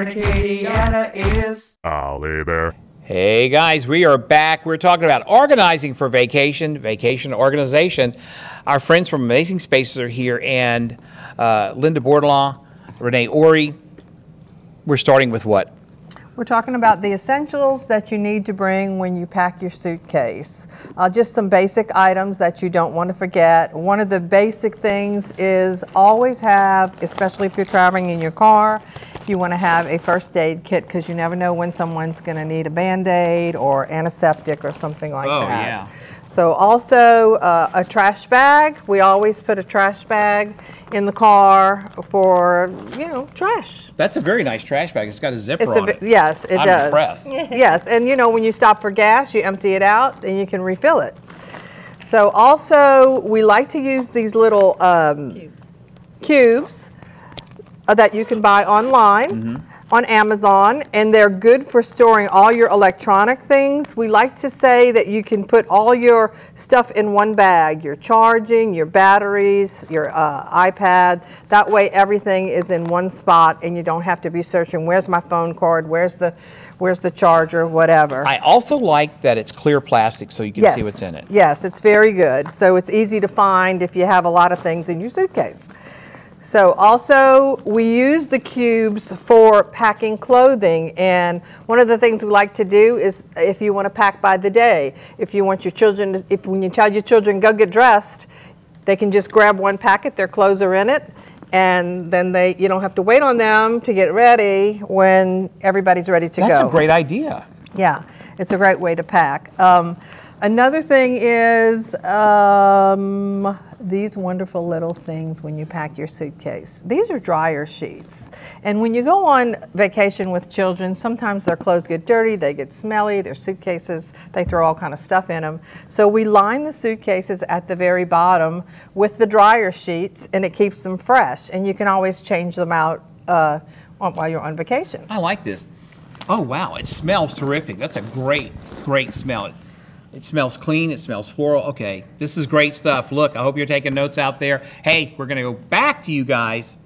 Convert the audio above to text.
in Acadiana is Ollie Bear. Hey guys, we are back. We're talking about organizing for vacation, vacation organization. Our friends from Amazing Spaces are here, and uh, Linda Bordelon, Renee Ori. We're starting with what? We're talking about the essentials that you need to bring when you pack your suitcase. Uh, just some basic items that you don't want to forget. One of the basic things is always have, especially if you're traveling in your car, you want to have a first aid kit because you never know when someone's going to need a band-aid or antiseptic or something like Oh, that. yeah. So also uh, a trash bag. We always put a trash bag in the car for, you know, trash. That's a very nice trash bag. It's got a zipper It's a on it. yes, it I'm does. impressed. yes, and you know when you stop for gas, you empty it out and you can refill it. So also we like to use these little um, cubes, cubes that you can buy online. Mm-hmm. On Amazon, and they're good for storing all your electronic things. We like to say that you can put all your stuff in one bag your charging, your batteries, your uh, iPad. That way, everything is in one spot, and you don't have to be searching where's my phone cord, where's the, where's the charger, whatever. I also like that it's clear plastic so you can see what's in it. Yes, it's very good. So it's easy to find if you have a lot of things in your suitcase. So also we use the cubes for packing clothing and one of the things we like to do is if you want to pack by the day, if you want your children, to- if when you tell your children go get dressed, they can just grab one packet, their clothes are in it, and then they you don't have to wait on them to get ready when everybody's ready to That's go. That's a great idea. Yeah, it's a great way to pack. Um, another thing is um, these wonderful little things when you pack your suitcase. These are dryer sheets. And when you go on vacation with children, sometimes their clothes get dirty, they get smelly, their suitcases, they throw all kind of stuff in them. So we line the suitcases at the very bottom with the dryer sheets and it keeps them fresh. And you can always change them out uh, while you're on vacation. I like this. Oh wow, it smells terrific. That's a great, great smell. It, smells clean. It smells floral. Okay, this is great stuff. Look, I hope you're taking notes out there. Hey, we're gonna go back to you guys